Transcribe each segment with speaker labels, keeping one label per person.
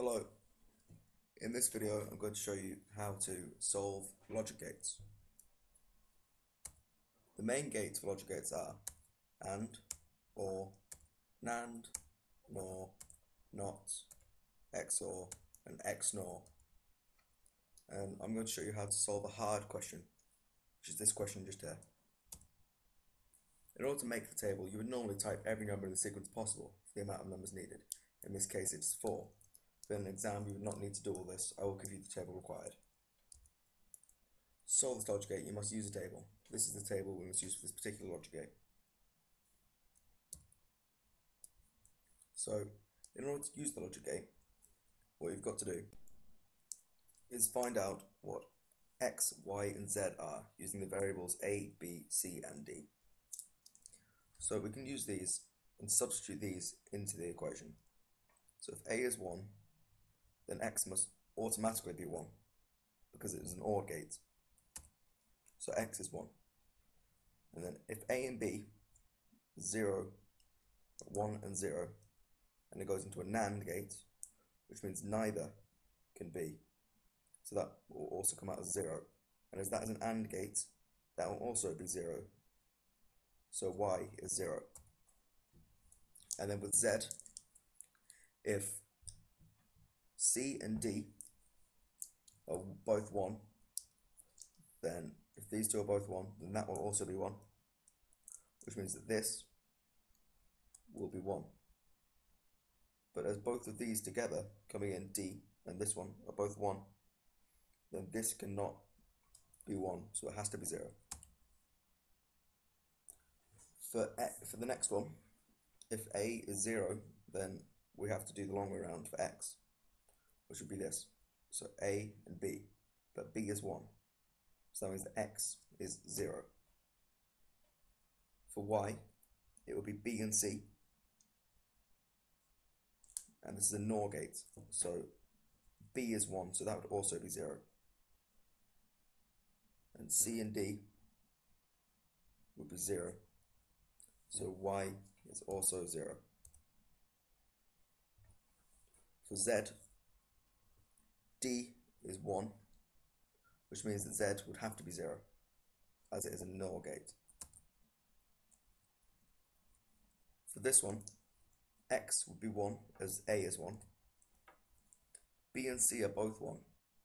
Speaker 1: Hello. In this video I'm going to show you how to solve logic gates. The main gates for logic gates are AND, OR, NAND, NOR, NOT, XOR and XNOR. And I'm going to show you how to solve a hard question, which is this question just here. In order to make the table, you would normally type every number in the sequence possible for the amount of numbers needed. In this case it's 4. For an exam you would not need to do all this, I will give you the table required. To solve this logic gate you must use a table. This is the table we must use for this particular logic gate. So, in order to use the logic gate, what you've got to do is find out what x, y and z are using the variables a, b, c and d. So we can use these and substitute these into the equation. So if a is 1, then x must automatically be 1 because it is an OR gate. So x is 1. And then if a and b is 0, 1 and 0, and it goes into a NAND gate, which means neither can be. So that will also come out as 0. And as that is an AND gate, that will also be 0. So y is 0. And then with z, if C and D are both 1, then if these two are both 1, then that will also be 1, which means that this will be 1. But as both of these together, coming in D and this one, are both 1, then this cannot be 1, so it has to be 0. For, for the next one, if A is 0, then we have to do the long way around for X, which would be this. So A and B, but B is 1. So that means that X is 0. For Y, it would be B and C, and this is a NOR gate, so B is 1, so that would also be 0. And C and D would be 0, so Y is also 0. For Z, D is 1, which means that Z would have to be 0, as it is a NOR gate. For this one, X would be 1 as A is 1. B and C are both 1,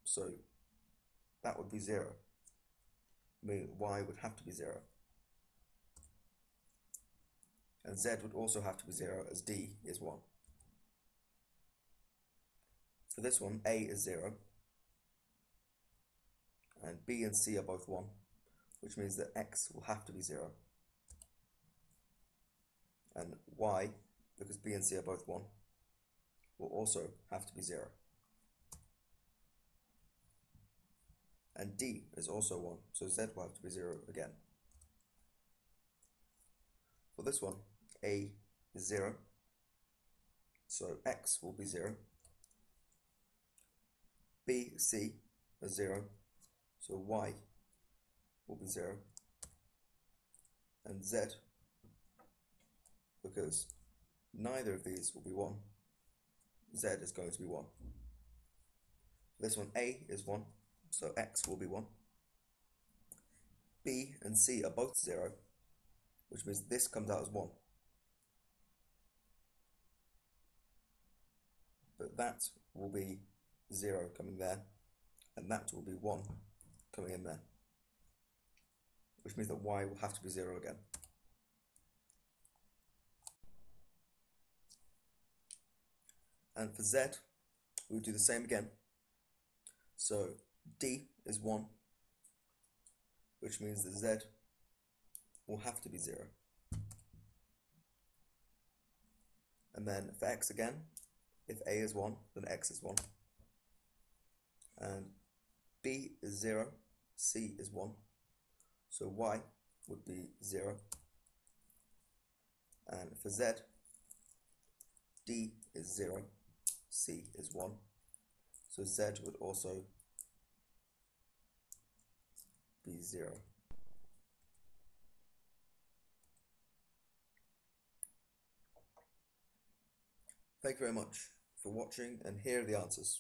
Speaker 1: so that would be 0. Meaning Y would have to be 0. And Z would also have to be 0 as D is 1. For this one, A is 0. And B and C are both 1, which means that X will have to be 0. And Y because B and C are both 1, will also have to be 0. And D is also 1, so Z will have to be 0 again. For this one, A is 0, so X will be 0. B, C is 0, so Y will be 0. And Z, because neither of these will be 1. Z is going to be 1. This one, A is 1, so X will be 1. B and C are both 0, which means this comes out as 1. But that will be 0 coming there, and that will be 1 coming in there, which means that Y will have to be 0 again. And for Z, we'll do the same again. So D is 1, which means that Z will have to be 0. And then for X again, if A is 1, then X is 1. And B is 0, C is 1. So Y would be 0. And for Z, D is 0, C is 1. So Z would also be 0. Thank you very much for watching and here are the answers.